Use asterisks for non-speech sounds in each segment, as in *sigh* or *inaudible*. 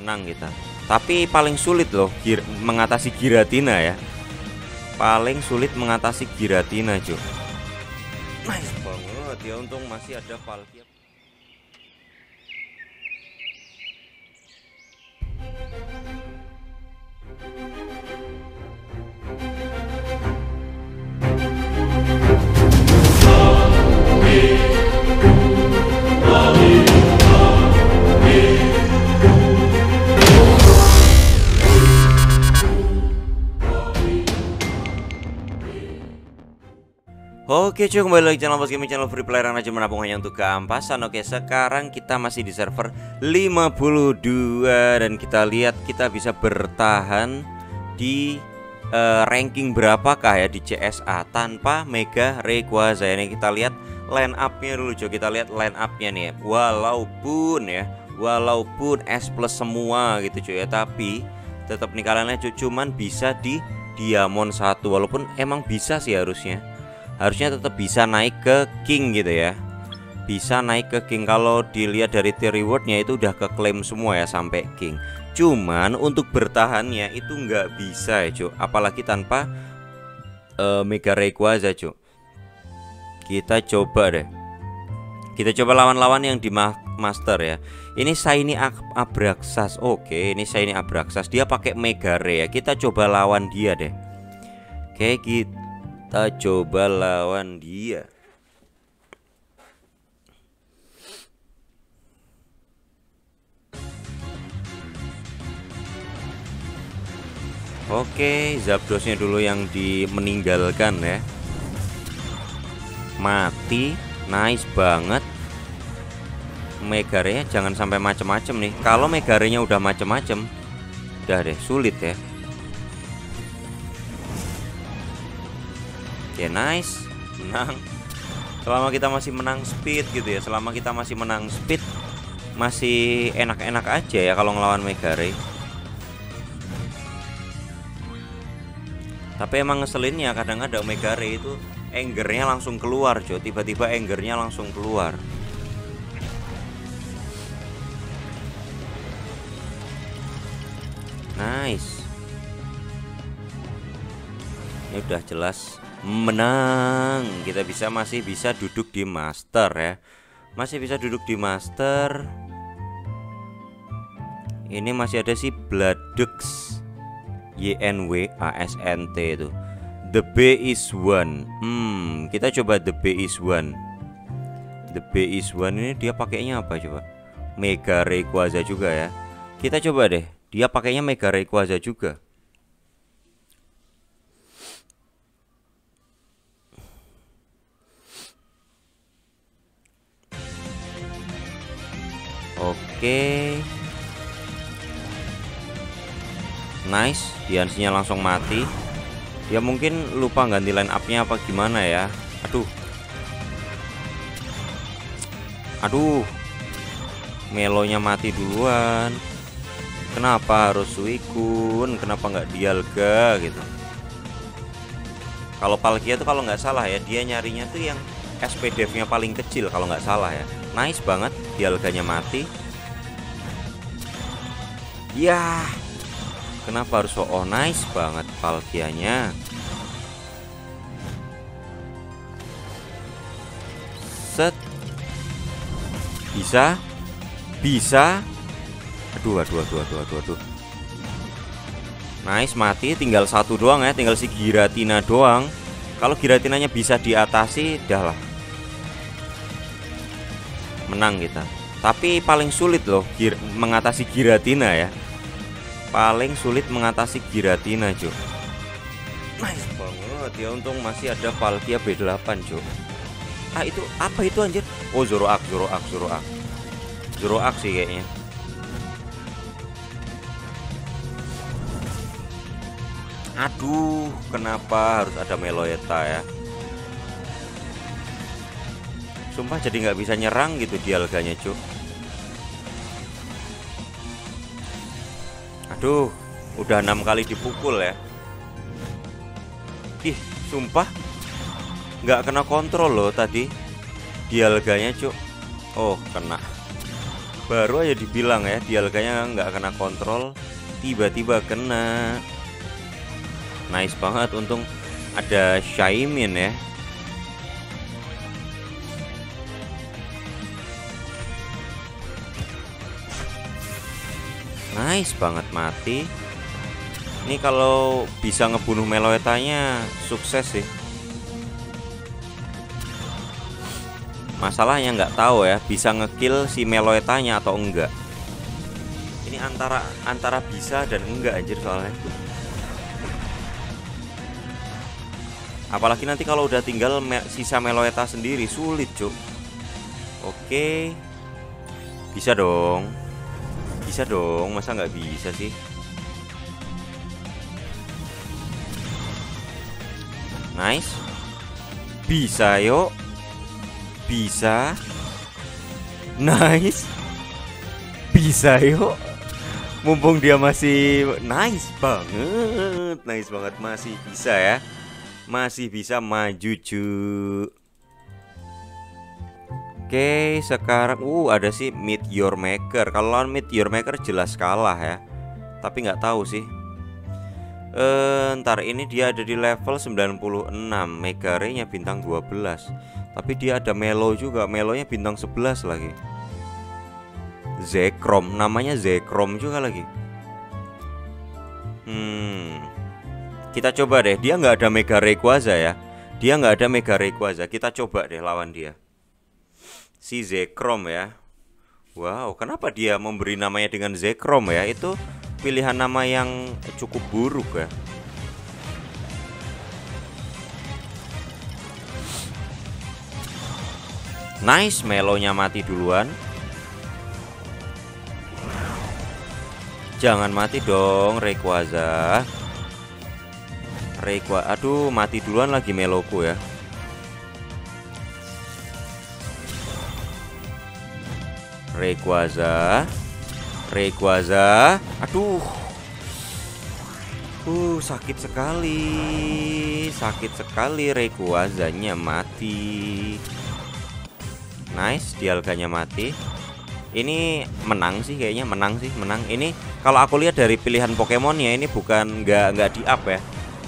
menang kita. Tapi paling sulit loh gir mengatasi Giratina ya. Paling sulit mengatasi Giratina cuy nice banget ya untung masih ada Valkyrie Oke cuy kembali lagi channel Bos Gaming channel free player yang aja menabung hanya untuk keampasan. Oke sekarang kita masih di server 52 Dan kita lihat kita bisa bertahan di uh, ranking berapakah ya di CSA Tanpa Mega Rayquaza. Ini kita lihat line up-nya dulu cuy. Kita lihat line up-nya nih ya. Walaupun ya Walaupun S plus semua gitu cuy ya. Tapi tetap nih kalian cuman bisa di Diamond satu Walaupun emang bisa sih harusnya harusnya tetap bisa naik ke king gitu ya. Bisa naik ke king. Kalau dilihat dari tier rewardnya itu udah keklaim semua ya sampai king. Cuman untuk bertahannya itu nggak bisa ya cuk. Apalagi tanpa uh, mega rayquaza cuk. Kita coba deh. Kita coba lawan-lawan yang di master ya. Ini Shiny Abraxas. Oke ini Shiny Abraxas. Dia pakai mega ray ya. Kita coba lawan dia deh. Oke kita kita coba lawan dia Oke, Zapdosnya dulu yang dimeninggalkan ya. Mati, nice banget. Megare jangan sampai macem-macem nih. Kalau Megarenya udah macem-macem, udah deh sulit ya. Oke nice. Menang. Selama kita masih menang speed gitu ya Selama kita masih menang speed Masih enak-enak aja ya Kalau ngelawan Megare Tapi emang ngeselinnya kadang-kadang Megare itu Angernya langsung keluar cuy Tiba-tiba angernya langsung keluar. Nice. Ini udah jelas menang. Kita bisa masih bisa duduk di master ya. Masih bisa duduk di master. Ini masih ada si Bladux YNW ASNT itu. The B is one. Hmm kita coba The B is one. The B is one ini dia pakainya apa coba? Mega Rayquaza juga ya. Kita coba deh dia pakainya Mega Rayquaza juga Oke. Nice. Diansinya langsung mati. Dia mungkin lupa ganti line upnya apa gimana ya. Aduh. Aduh. Melonya mati duluan. Kenapa harus Suikun Kenapa nggak Dialga gitu? Kalau Palkia tuh kalau nggak salah ya Dia nyarinya tuh yang SPDF nya paling kecil kalau nggak salah ya. Nice banget Dialganya mati Ya Kenapa harus so oh nice banget Palkianya? Set. Bisa. Bisa. Aduh aduh aduh aduh aduh aduh. Nice mati. Tinggal satu doang ya Tinggal si Giratina doang. Kalau Giratinanya bisa diatasi Dah lah. Menang kita. Tapi paling sulit loh mengatasi Giratina ya paling sulit mengatasi Giratina cuy nice banget. Ya untung masih ada Palkia B8 cuy ah itu apa itu anjir? Oh Zoroark Zoroark Zoroark. Zoroark sih kayaknya. Aduh kenapa harus ada Meloeta ya? Sumpah jadi nggak bisa nyerang gitu dialganya cuy Aduh, udah enam kali dipukul ya. Ih, sumpah nggak kena kontrol loh tadi. Dialganya, cuk. Oh, kena. Baru aja dibilang ya Dialganya nggak kena kontrol Tiba-tiba kena Nice banget Untung ada Shaimin ya Nice banget mati. Ini kalau bisa ngebunuh Meloetanya Sukses sih. Masalahnya nggak tahu ya Bisa ngekill si Meloetanya atau enggak. Ini antara antara bisa dan enggak anjir soalnya. Apalagi nanti kalau udah tinggal me sisa Meloeta sendiri Sulit cuk. Oke. Bisa dong bisa dong, masa nggak bisa sih? Nice. Bisa yuk. Bisa. Nice. Bisa yuk. Mumpung dia masih nice banget. Nice banget masih bisa ya. Masih bisa maju cuy. Oke, sekarang uh ada sih Meteor Maker. Kalau lawan Meteor Maker jelas kalah ya. Tapi nggak tahu sih. Eh, ntar ini dia ada di level 96, Megare-nya bintang 12. Tapi dia ada Melo juga, Melonya bintang 11 lagi. Zekrom, namanya Zekrom juga lagi. Hmm. Kita coba deh, dia nggak ada Mega Rayquaza ya. Dia nggak ada Mega Rayquaza. Kita coba deh lawan dia si Zekrom ya. Wow, kenapa dia memberi namanya dengan Zekrom ya? Itu pilihan nama yang cukup buruk ya. Nice, Melonya mati duluan. Jangan mati dong, Rayquaza. Rayquaza, aduh mati duluan lagi Meloku ya. Rayquaza. Rayquaza. Aduh. Uh sakit sekali. Sakit sekali Rayquazanya mati. Nice Dialganya mati. Ini menang sih kayaknya menang sih menang. Ini kalau aku lihat dari pilihan Pokemon ya Ini bukan nggak nggak di up ya.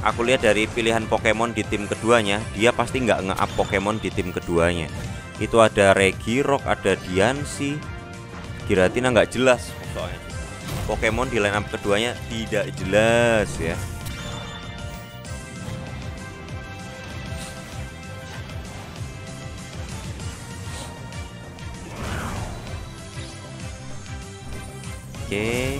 Aku lihat dari pilihan Pokemon di tim keduanya Dia pasti nggak nge-up Pokemon di tim keduanya. Itu ada Regirock, ada Diancie Giratina nggak jelas soalnya. Pokemon di line up keduanya tidak jelas ya. Oke. Okay.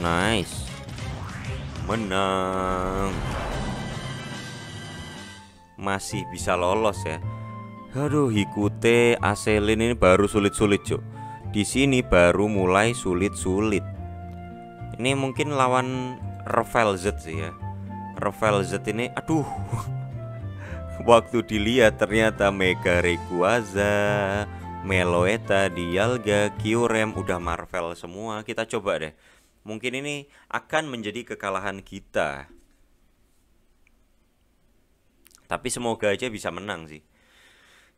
Nice. Menang masih bisa lolos ya. Aduh, Hikute, Aselin ini baru sulit-sulit, Cuk. Di sini baru mulai sulit-sulit. Ini mungkin lawan Rafael Z sih ya. Rafael Z ini aduh. *laughs* Waktu dilihat ternyata Mega Rayquaza, Meloetta, Dialga, Kyurem udah Marvel semua. Kita coba deh. Mungkin ini akan menjadi kekalahan kita. Tapi semoga aja bisa menang sih.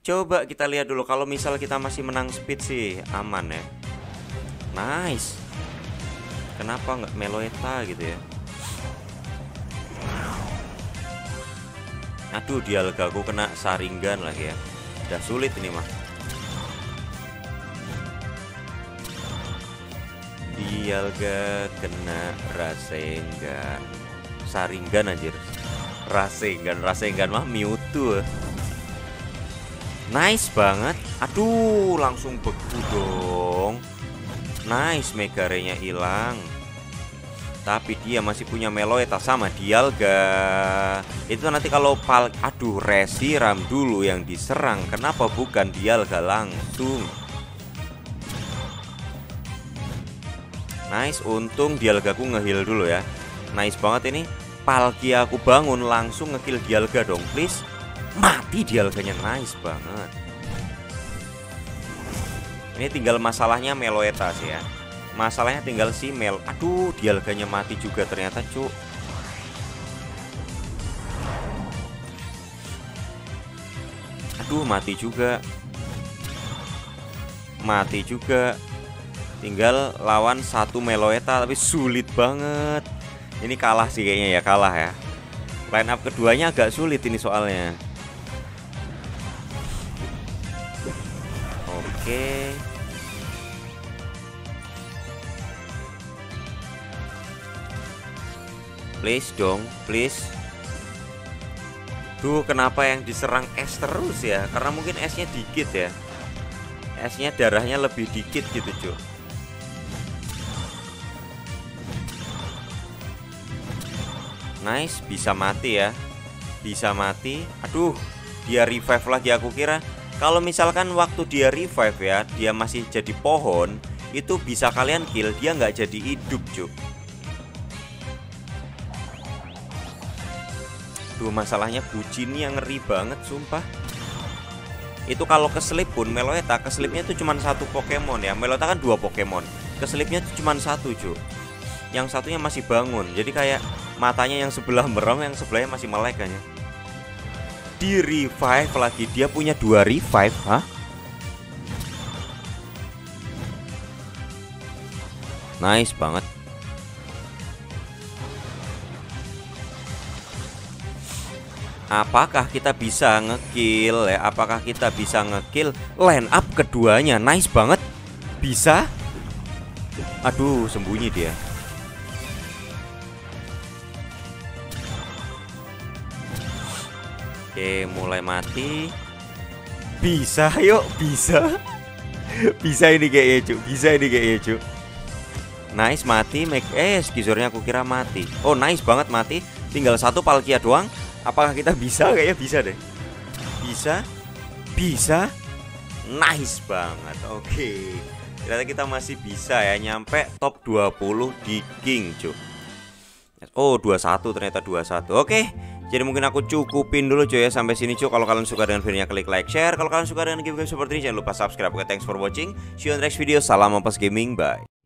Coba kita lihat dulu kalau misal kita masih menang speed sih aman ya. Nice. Kenapa nggak Meloeta gitu ya? Aduh dialgaku kena saringan lagi ya. Udah sulit ini mah. Dialga kena rasengan. Saringan anjir. Rasengan, Rasengan mah Mewtwo. Nice banget. Aduh, langsung beku dong. Nice, Megarenya hilang. Tapi dia masih punya Meloeta sama Dialga. Itu nanti kalau pal aduh Resiram dulu yang diserang. Kenapa bukan Dialga langsung? Nice, untung Dialgaku ngehil dulu ya. Nice banget ini palki aku bangun langsung ngekill Dialga dong please. Mati Dialganya nice banget. Ini tinggal masalahnya Meloeta sih ya. Masalahnya tinggal si Mel aduh Dialganya mati juga ternyata cuk. Aduh mati juga. Mati juga. Tinggal lawan satu Meloeta Tapi sulit banget Ini kalah sih kayaknya ya kalah ya Line up keduanya agak sulit ini soalnya Oke Please dong, please Duh, kenapa yang diserang es terus ya? Karena mungkin esnya dikit ya. Esnya darahnya lebih dikit gitu, cuy. Nice, bisa mati ya. Bisa mati. Aduh, dia revive lagi aku kira. Kalau misalkan waktu dia revive ya, dia masih jadi pohon, itu bisa kalian kill, dia nggak jadi hidup, cuy. Duh masalahnya bucin yang ngeri banget sumpah Itu kalau keselip pun Meloeta keselipnya itu cuma satu Pokemon ya Meloeta kan dua Pokemon Keselipnya itu cuma satu cu Yang satunya masih bangun Jadi kayak matanya yang sebelah merem Yang sebelahnya masih melek kan ya. Di revive lagi Dia punya dua revive Hah? Nice banget. Apakah kita bisa ngekill ya? Apakah kita bisa ngekill line up keduanya? Nice banget. Bisa? Aduh sembunyi dia oke mulai mati bisa yuk bisa *laughs* bisa ini kayaknya cu bisa ini kayaknya cu nice mati make eh skizornya aku kira mati oh nice banget mati tinggal satu palkia doang Apakah kita bisa? Kayaknya bisa deh. Bisa? Bisa? Nice banget. Oke. Okay. Ternyata kita masih bisa ya nyampe top 20 di King, cuy. Oh, 21 ternyata 21. Oke. Okay. Jadi mungkin aku cukupin dulu cuy ya sampai sini cuy. Kalau kalian suka dengan videonya klik like, share. Kalau kalian suka dengan game-game seperti ini jangan lupa subscribe. Oke, thanks for watching. See you on next video. Salam Ampas Gaming. Bye.